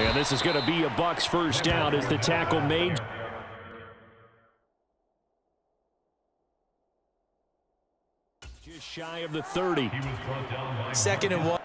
And this is going to be a Bucs first down as the tackle made. Just shy of the 30. Second and one.